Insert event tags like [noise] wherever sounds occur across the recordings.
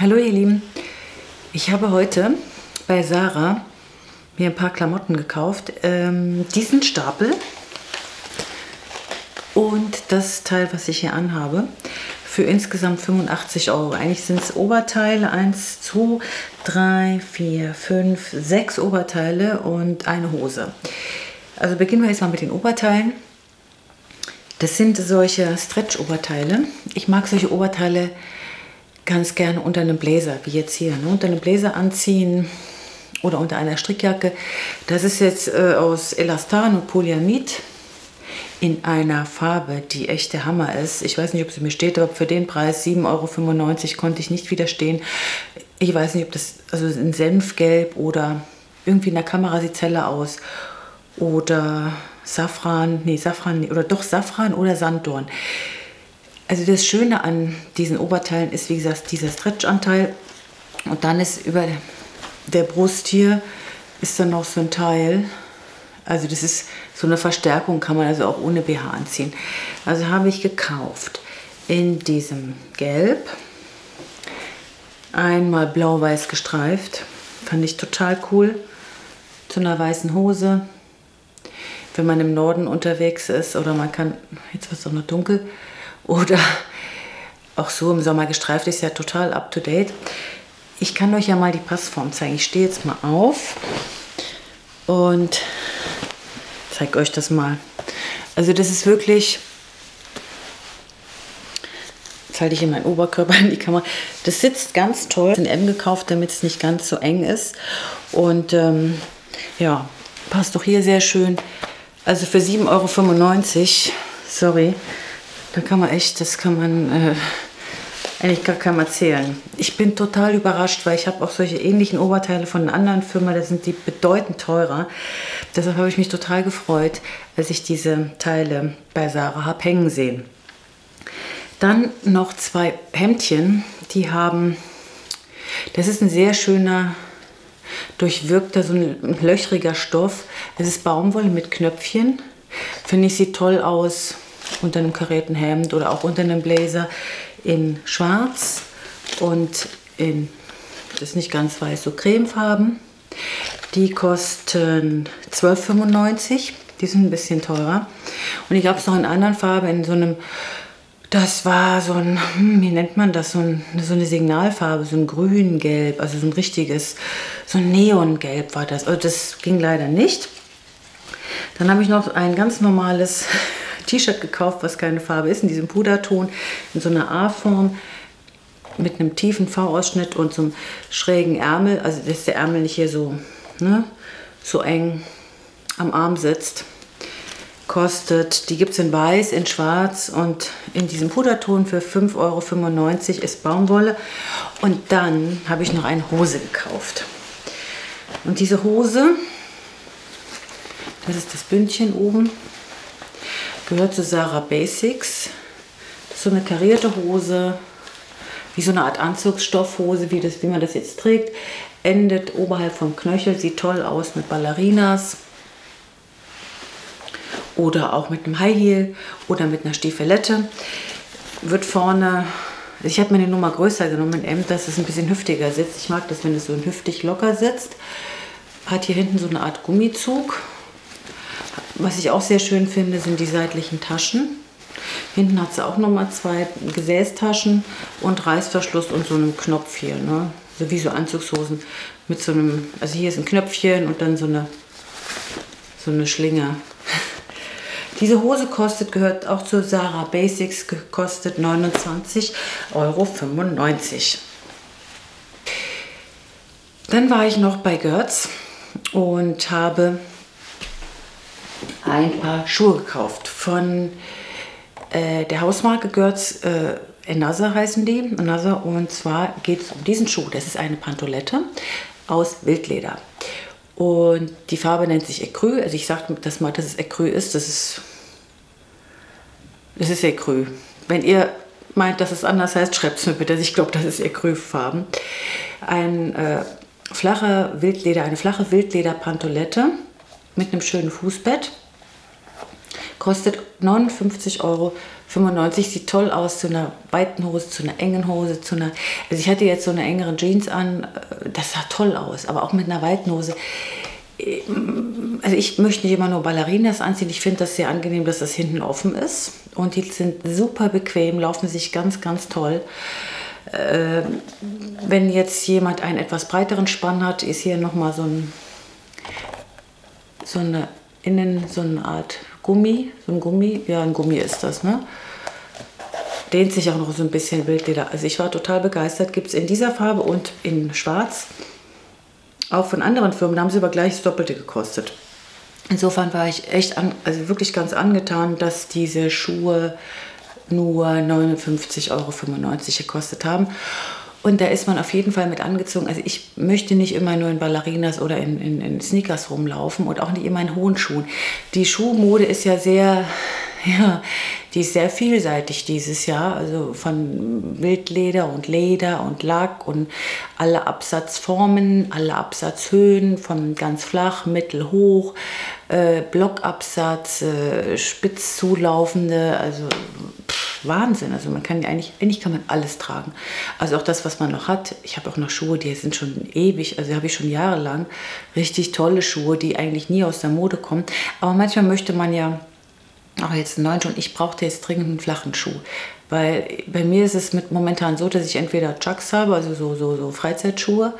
Hallo ihr Lieben, ich habe heute bei Sarah mir ein paar Klamotten gekauft. Ähm, diesen Stapel und das Teil, was ich hier anhabe, für insgesamt 85 Euro. Eigentlich sind es Oberteile, 1, 2, 3, 4, 5, 6 Oberteile und eine Hose. Also beginnen wir jetzt mal mit den Oberteilen. Das sind solche Stretch-Oberteile. Ich mag solche Oberteile ganz gerne unter einem Bläser, wie jetzt hier. Ne? Unter einem Bläser anziehen oder unter einer Strickjacke. Das ist jetzt äh, aus Elastan und Polyamid in einer Farbe, die echt der Hammer ist. Ich weiß nicht, ob sie mir steht, aber für den Preis 7,95 Euro konnte ich nicht widerstehen. Ich weiß nicht, ob das also ein Senfgelb oder irgendwie in der Kamera sieht es heller aus. Oder Safran, nee, Safran, oder doch Safran oder Sanddorn. Also das Schöne an diesen Oberteilen ist, wie gesagt, dieser Stretch-Anteil. Und dann ist über der Brust hier ist dann noch so ein Teil. Also das ist so eine Verstärkung, kann man also auch ohne BH anziehen. Also habe ich gekauft in diesem Gelb. Einmal blau-weiß gestreift. Fand ich total cool. Zu einer weißen Hose. Wenn man im Norden unterwegs ist oder man kann, jetzt wird es auch noch dunkel, oder auch so im Sommer gestreift ist ja total up to date. Ich kann euch ja mal die Passform zeigen. Ich stehe jetzt mal auf und zeige euch das mal. Also das ist wirklich, jetzt halte ich in meinen Oberkörper in die Kamera. Das sitzt ganz toll. Ich habe M gekauft, damit es nicht ganz so eng ist. Und ähm, ja, passt doch hier sehr schön. Also für 7,95 Euro, sorry, da kann man echt, das kann man äh, eigentlich gar keinem erzählen. Ich bin total überrascht, weil ich habe auch solche ähnlichen Oberteile von anderen Firma, da sind die bedeutend teurer. Deshalb habe ich mich total gefreut, als ich diese Teile bei Sarah habe hängen sehen. Dann noch zwei Hemdchen, die haben, das ist ein sehr schöner, durchwirkter, so ein löchriger Stoff. Es ist Baumwolle mit Knöpfchen. Finde ich, sieht toll aus unter einem karierten Hemd oder auch unter einem Blazer in schwarz und in, das ist nicht ganz weiß, so cremefarben. Die kosten 12,95. Die sind ein bisschen teurer. Und ich habe es noch in anderen Farben, in so einem, das war so ein, hm, wie nennt man das, so, ein, so eine Signalfarbe, so ein grün-gelb, also so ein richtiges, so ein Neongelb war das. Also das ging leider nicht. Dann habe ich noch ein ganz normales T-Shirt gekauft, was keine Farbe ist, in diesem Puderton, in so einer A-Form mit einem tiefen V-Ausschnitt und so einem schrägen Ärmel. Also dass der Ärmel nicht hier so, ne, so eng am Arm sitzt. Kostet, die gibt es in weiß, in schwarz und in diesem Puderton für 5,95 Euro ist Baumwolle. Und dann habe ich noch eine Hose gekauft. Und diese Hose, das ist das Bündchen oben, Gehört zu Sarah Basics. So eine karierte Hose, wie so eine Art Anzugsstoffhose, wie, das, wie man das jetzt trägt. Endet oberhalb vom Knöchel, sieht toll aus mit Ballerinas. Oder auch mit einem High Heel oder mit einer Stiefelette. Wird vorne, ich habe mir eine Nummer größer genommen, M, dass es ein bisschen hüftiger sitzt. Ich mag das, wenn es so hüftig locker sitzt. Hat hier hinten so eine Art Gummizug was ich auch sehr schön finde, sind die seitlichen Taschen. Hinten hat sie auch nochmal zwei Gesäßtaschen und Reißverschluss und so einen Knopf hier. Ne? So wie so Anzugshosen mit so einem, also hier ist ein Knöpfchen und dann so eine, so eine Schlinge. [laughs] Diese Hose kostet, gehört auch zu Sarah Basics, kostet 29,95 Euro. Dann war ich noch bei Götz und habe ein paar Schuhe gekauft von äh, der Hausmarke Götz. Äh, Another heißen die. Another. Und zwar geht es um diesen Schuh. Das ist eine Pantolette aus Wildleder. Und die Farbe nennt sich Ecru. Also ich sage das mal, dass es Ecru ist. Das ist, das ist Ecru. Wenn ihr meint, dass es anders heißt, schreibt es mir bitte. Ich glaube, das ist Ecru-Farben. Ein äh, flache Wildleder, eine flache Wildleder-Pantolette mit einem schönen Fußbett Kostet 59,95 Euro. Sieht toll aus, zu einer weiten Hose, zu einer engen Hose, zu einer. Also ich hatte jetzt so eine engere Jeans an, äh, das sah toll aus, aber auch mit einer weiten Hose. Äh, also ich möchte nicht immer nur Ballerinas anziehen. Ich finde das sehr angenehm, dass das hinten offen ist. Und die sind super bequem, laufen sich ganz, ganz toll. Äh, wenn jetzt jemand einen etwas breiteren Spann hat, ist hier nochmal so, ein, so eine innen so eine Art Gummi, so ein Gummi, ja ein Gummi ist das, ne? Dehnt sich auch noch so ein bisschen Wildleder. Also ich war total begeistert. Gibt es in dieser Farbe und in Schwarz. Auch von anderen Firmen, da haben sie aber gleich das Doppelte gekostet. Insofern war ich echt, an, also wirklich ganz angetan, dass diese Schuhe nur 59,95 Euro gekostet haben. Und da ist man auf jeden Fall mit angezogen. Also ich möchte nicht immer nur in Ballerinas oder in, in, in Sneakers rumlaufen und auch nicht immer in hohen Schuhen. Die Schuhmode ist ja sehr, [laughs] ja, die ist sehr vielseitig dieses Jahr. Also von Wildleder und Leder und Lack und alle Absatzformen, alle Absatzhöhen, von ganz flach, mittel, hoch, äh, Blockabsatz, äh, spitz zulaufende, also Wahnsinn. Also man kann eigentlich, eigentlich kann man alles tragen. Also auch das, was man noch hat. Ich habe auch noch Schuhe, die sind schon ewig, also habe ich schon jahrelang richtig tolle Schuhe, die eigentlich nie aus der Mode kommen. Aber manchmal möchte man ja, auch jetzt einen neuen Schuh, ich brauchte jetzt dringend einen flachen Schuh. Weil bei mir ist es mit momentan so, dass ich entweder Chucks habe, also so, so, so Freizeitschuhe,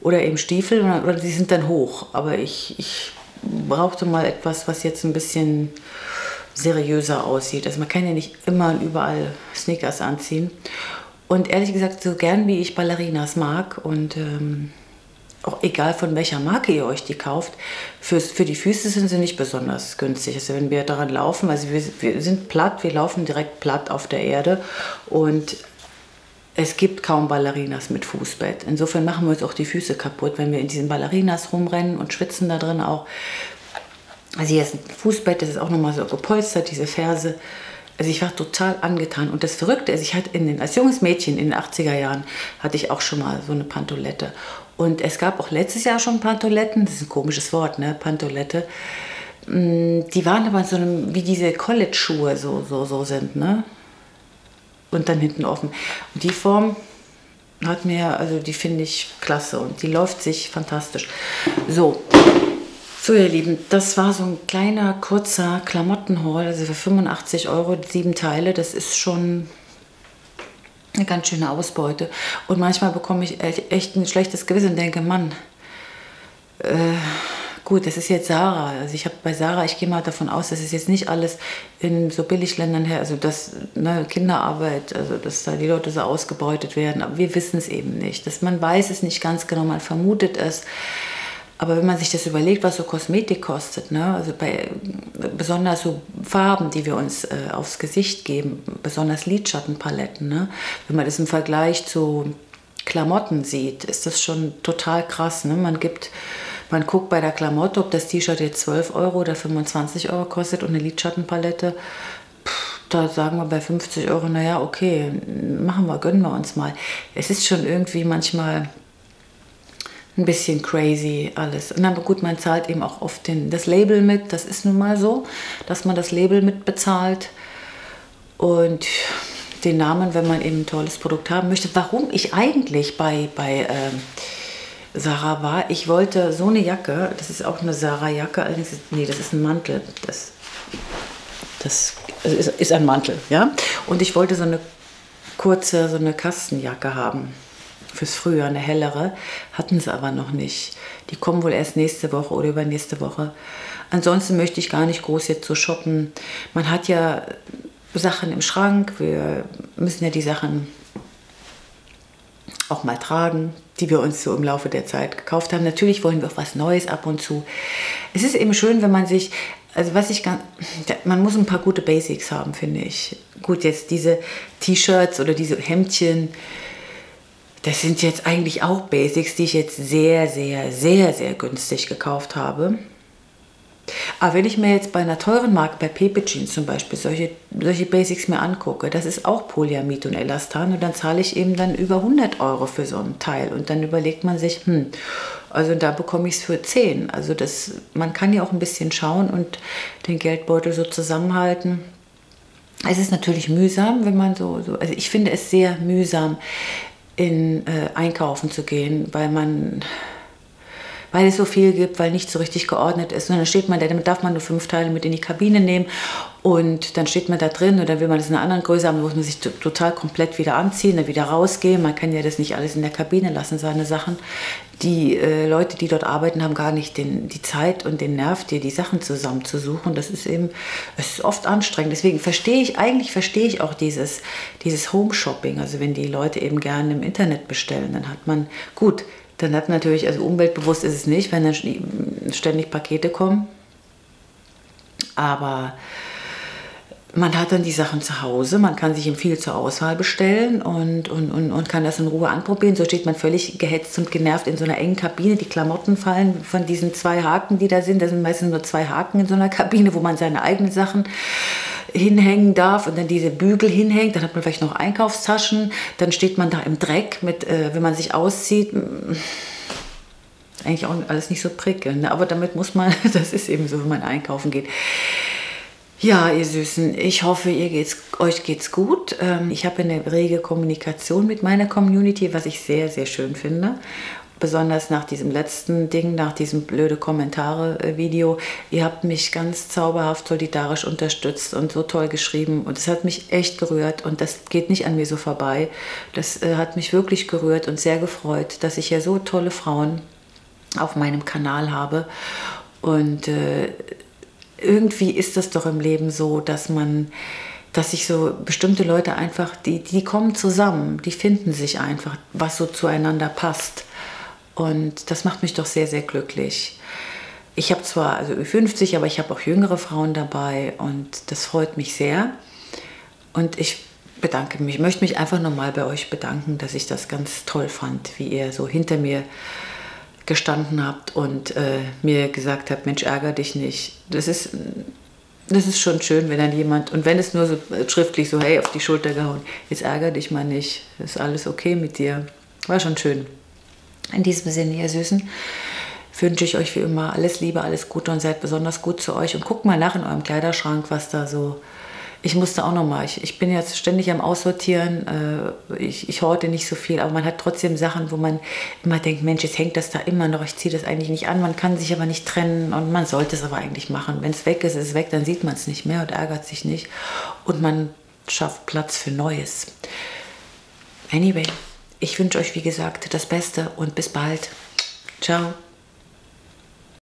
oder eben Stiefel, oder die sind dann hoch. Aber ich, ich brauchte mal etwas, was jetzt ein bisschen seriöser aussieht. Also man kann ja nicht immer und überall Sneakers anziehen. Und ehrlich gesagt, so gern wie ich Ballerinas mag und ähm, auch egal von welcher Marke ihr euch die kauft, fürs, für die Füße sind sie nicht besonders günstig. Also wenn wir daran laufen, also wir, wir sind platt, wir laufen direkt platt auf der Erde und es gibt kaum Ballerinas mit Fußbett. Insofern machen wir uns auch die Füße kaputt, wenn wir in diesen Ballerinas rumrennen und schwitzen da drin auch. Also hier ist ein Fußbett, das ist auch nochmal so gepolstert, diese Ferse. Also ich war total angetan. Und das Verrückte ist, ich hatte in den, als junges Mädchen in den 80er Jahren hatte ich auch schon mal so eine Pantolette. Und es gab auch letztes Jahr schon Pantoletten, das ist ein komisches Wort, ne, Pantolette. Mm, die waren aber so wie diese College-Schuhe so, so, so sind, ne? Und dann hinten offen. Und die Form hat mir, also die finde ich klasse und die läuft sich fantastisch. So, so, ihr Lieben, das war so ein kleiner, kurzer Klamottenhaul, also für 85 Euro, sieben Teile. Das ist schon eine ganz schöne Ausbeute. Und manchmal bekomme ich echt ein schlechtes Gewissen und denke, Mann, äh, gut, das ist jetzt Sarah. Also ich habe bei Sarah, ich gehe mal davon aus, dass es jetzt nicht alles in so Billigländern her, also das ne, Kinderarbeit, also dass da die Leute so ausgebeutet werden. Aber wir wissen es eben nicht. Dass man weiß es nicht ganz genau, man vermutet es. Aber wenn man sich das überlegt, was so Kosmetik kostet, ne? also bei besonders so Farben, die wir uns äh, aufs Gesicht geben, besonders Lidschattenpaletten, ne? wenn man das im Vergleich zu Klamotten sieht, ist das schon total krass. Ne? Man gibt, man guckt bei der Klamotte, ob das T-Shirt jetzt 12 Euro oder 25 Euro kostet und eine Lidschattenpalette, pff, da sagen wir bei 50 Euro, naja, okay, machen wir, gönnen wir uns mal. Es ist schon irgendwie manchmal ein bisschen crazy alles. Aber gut, man zahlt eben auch oft den, das Label mit. Das ist nun mal so, dass man das Label mit bezahlt. Und den Namen, wenn man eben ein tolles Produkt haben möchte. Warum ich eigentlich bei, bei äh, Sarah war, ich wollte so eine Jacke, das ist auch eine Sarah-Jacke, allerdings, nee, das ist ein Mantel. Das, das ist, ist ein Mantel, ja. Und ich wollte so eine kurze, so eine Kastenjacke haben fürs Frühjahr, eine hellere, hatten sie aber noch nicht. Die kommen wohl erst nächste Woche oder übernächste Woche. Ansonsten möchte ich gar nicht groß jetzt so shoppen. Man hat ja Sachen im Schrank, wir müssen ja die Sachen auch mal tragen, die wir uns so im Laufe der Zeit gekauft haben. Natürlich wollen wir auch was Neues ab und zu. Es ist eben schön, wenn man sich, also was ich ganz, man muss ein paar gute Basics haben, finde ich. Gut, jetzt diese T-Shirts oder diese Hemdchen, das sind jetzt eigentlich auch Basics, die ich jetzt sehr, sehr, sehr, sehr günstig gekauft habe. Aber wenn ich mir jetzt bei einer teuren Marke, bei Pepe Jeans zum Beispiel, solche, solche Basics mir angucke, das ist auch Polyamid und Elastan und dann zahle ich eben dann über 100 Euro für so ein Teil und dann überlegt man sich, hm, also da bekomme ich es für 10. Also das, man kann ja auch ein bisschen schauen und den Geldbeutel so zusammenhalten. Es ist natürlich mühsam, wenn man so, so also ich finde es sehr mühsam, in äh, Einkaufen zu gehen, weil man weil es so viel gibt, weil nicht so richtig geordnet ist. Und dann steht man da, damit darf man nur fünf Teile mit in die Kabine nehmen und dann steht man da drin und dann will man das in einer anderen Größe haben, muss man sich total komplett wieder anziehen, dann wieder rausgehen. Man kann ja das nicht alles in der Kabine lassen, seine Sachen. Die äh, Leute, die dort arbeiten, haben gar nicht den, die Zeit und den Nerv, dir die Sachen zusammenzusuchen. Das ist eben, es ist oft anstrengend. Deswegen verstehe ich, eigentlich verstehe ich auch dieses, dieses Home-Shopping. Also wenn die Leute eben gerne im Internet bestellen, dann hat man, gut, dann hat natürlich, also umweltbewusst ist es nicht, wenn dann ständig Pakete kommen. Aber man hat dann die Sachen zu Hause, man kann sich ihm viel zur Auswahl bestellen und, und, und, und kann das in Ruhe anprobieren. So steht man völlig gehetzt und genervt in so einer engen Kabine. Die Klamotten fallen von diesen zwei Haken, die da sind. Da sind meistens nur zwei Haken in so einer Kabine, wo man seine eigenen Sachen hinhängen darf und dann diese Bügel hinhängt, dann hat man vielleicht noch Einkaufstaschen, dann steht man da im Dreck, mit, äh, wenn man sich auszieht. Eigentlich auch alles nicht so prickelnd, ne? aber damit muss man, [laughs] das ist eben so, wenn man einkaufen geht. Ja, ihr Süßen, ich hoffe, ihr geht's, euch geht's gut. Ähm, ich habe eine rege Kommunikation mit meiner Community, was ich sehr, sehr schön finde besonders nach diesem letzten Ding, nach diesem blöde Kommentare-Video. Ihr habt mich ganz zauberhaft solidarisch unterstützt und so toll geschrieben und es hat mich echt gerührt und das geht nicht an mir so vorbei. Das äh, hat mich wirklich gerührt und sehr gefreut, dass ich ja so tolle Frauen auf meinem Kanal habe und äh, irgendwie ist das doch im Leben so, dass man dass sich so bestimmte Leute einfach, die, die kommen zusammen, die finden sich einfach, was so zueinander passt. Und das macht mich doch sehr, sehr glücklich. Ich habe zwar also 50, aber ich habe auch jüngere Frauen dabei und das freut mich sehr. Und ich bedanke mich, möchte mich einfach nochmal bei euch bedanken, dass ich das ganz toll fand, wie ihr so hinter mir gestanden habt und äh, mir gesagt habt, Mensch, ärger dich nicht. Das ist, das ist schon schön, wenn dann jemand, und wenn es nur so schriftlich so, hey, auf die Schulter gehauen, jetzt ärger dich mal nicht, ist alles okay mit dir. War schon schön. In diesem Sinne, ihr Süßen, wünsche ich euch wie immer alles Liebe, alles Gute und seid besonders gut zu euch. Und guckt mal nach in eurem Kleiderschrank, was da so. Ich musste auch noch mal. Ich, ich bin jetzt ständig am Aussortieren. Äh, ich, ich horte nicht so viel, aber man hat trotzdem Sachen, wo man immer denkt, Mensch, jetzt hängt das da immer noch. Ich ziehe das eigentlich nicht an. Man kann sich aber nicht trennen und man sollte es aber eigentlich machen. Wenn es weg ist, ist es weg, dann sieht man es nicht mehr und ärgert sich nicht. Und man schafft Platz für Neues. Anyway. Ich wünsche euch, wie gesagt, das Beste und bis bald. Ciao.